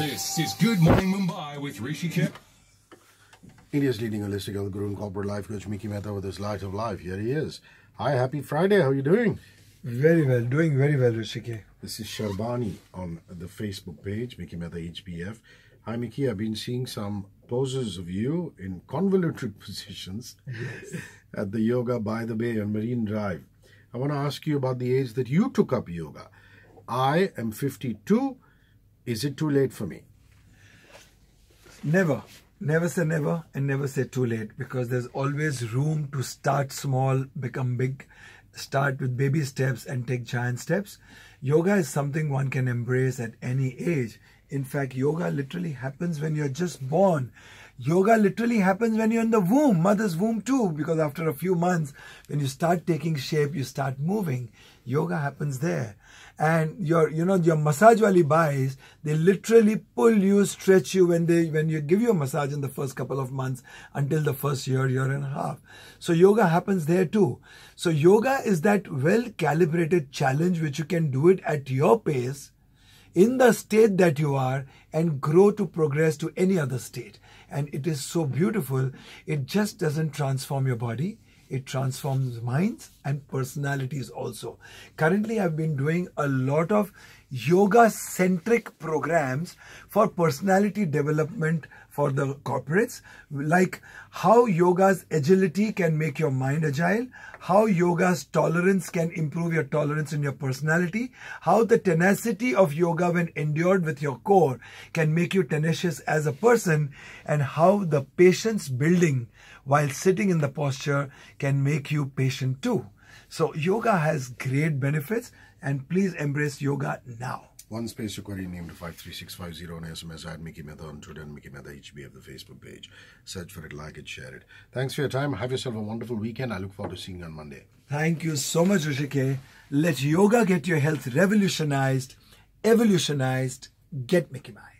This is Good Morning Mumbai with Rishi Kip. India's leading holistic health guru and corporate life coach Mickey Mehta with his light of life. Here he is. Hi, happy Friday. How are you doing? Very well, doing very well, Hrishi K. This is Sharbani on the Facebook page, Mickey Mehta HBF. Hi, Mickey. I've been seeing some poses of you in convoluted positions at the Yoga by the Bay on Marine Drive. I want to ask you about the age that you took up yoga. I am 52. Is it too late for me? Never, never say never and never say too late because there's always room to start small, become big, start with baby steps and take giant steps. Yoga is something one can embrace at any age. In fact, yoga literally happens when you're just born. Yoga literally happens when you're in the womb, mother's womb too, because after a few months, when you start taking shape, you start moving. Yoga happens there. And your, you know, your massage wali bhais, they literally pull you, stretch you when they, when you give you a massage in the first couple of months until the first year, year and a half. So yoga happens there too. So yoga is that well calibrated challenge which you can do it at your pace in the state that you are and grow to progress to any other state. And it is so beautiful. It just doesn't transform your body. It transforms minds and personalities also. Currently, I've been doing a lot of yoga centric programs for personality development for the corporates, like how yoga's agility can make your mind agile, how yoga's tolerance can improve your tolerance in your personality, how the tenacity of yoga when endured with your core can make you tenacious as a person, and how the patience building while sitting in the posture can make you patient too. So yoga has great benefits and please embrace yoga now. One space query named 53650 on SMS at Mickey Mehta on Twitter and Mickey Mehta HB of the Facebook page. Search for it, like it, share it. Thanks for your time. Have yourself a wonderful weekend. I look forward to seeing you on Monday. Thank you so much, Hrishi K. Let yoga get your health revolutionized, evolutionized. Get Mickeymized.